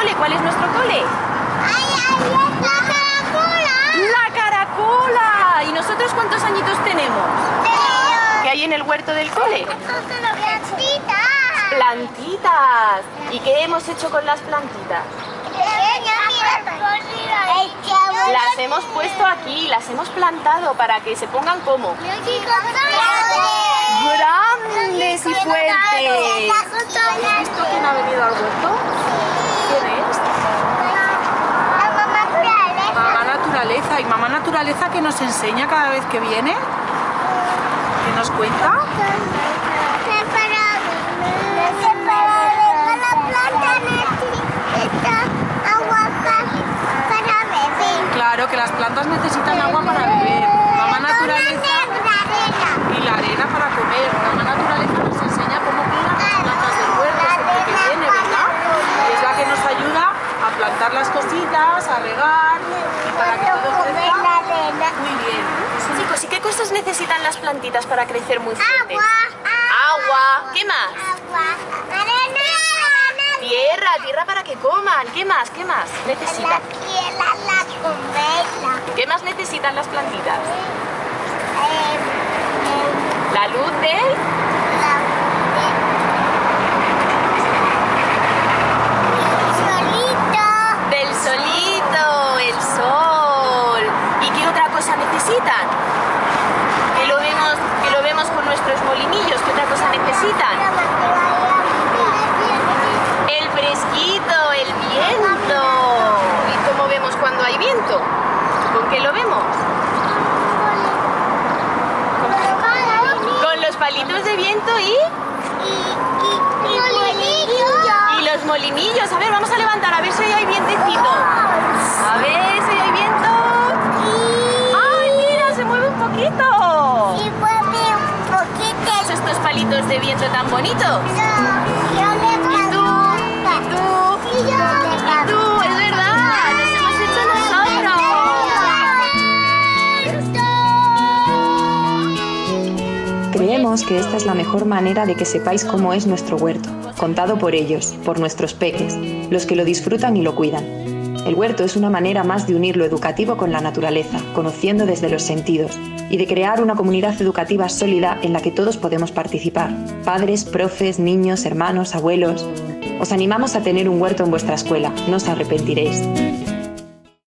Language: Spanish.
cole. ¿Cuál es nuestro cole? ¡Ay, ahí está la caracula! ¡La caracula! ¿Y nosotros cuántos añitos tenemos? Pero... ¿Qué hay en el huerto del cole? Plantitas. Plantitas. ¿Y qué hemos hecho con las plantitas? Las hemos puesto aquí, las hemos plantado para que se pongan como grandes y fuertes. ¿Has visto quién ha venido al huerto? ¿Y mamá naturaleza que nos enseña cada vez que viene? ¿Qué nos cuenta? Claro que las plantas necesitan agua para beber. Mamá naturaleza y la arena para comer. Mamá naturaleza nos enseña cómo cuidar las plantas del huerto siempre que viene, ¿verdad? Es la que nos ayuda a plantar las cositas, a regar y para que todo crezca muy bien. Chicos, ¿y qué cosas necesitan las plantitas para crecer muy fuertes? Agua. Agua. ¿Qué más? Agua. Arena. Tierra, tierra para que coman. ¿Qué más? ¿Qué más La necesitan? tierra, la comida. ¿Qué más necesitan las plantitas? Eh, eh, La luz del... Solito. Del solito, el sol. ¿Y qué otra cosa necesitan? Que lo vemos, que lo vemos con nuestros molinillos. ¿Qué otra cosa necesitan? El fresquito, el viento. ¿Y cómo vemos cuando hay viento? ¿Con qué lo vemos? Con los palitos de viento y, y los molinillos. A ver, vamos a levantar a ver si hay vientecito. Palitos de viento tan bonitos. Y tú, es verdad. Los hemos hecho nosotros. Creemos que esta es la mejor manera de que sepáis cómo es nuestro huerto, contado por ellos, por nuestros peques, los que lo disfrutan y lo cuidan. El huerto es una manera más de unir lo educativo con la naturaleza, conociendo desde los sentidos, y de crear una comunidad educativa sólida en la que todos podemos participar. Padres, profes, niños, hermanos, abuelos. Os animamos a tener un huerto en vuestra escuela, no os arrepentiréis.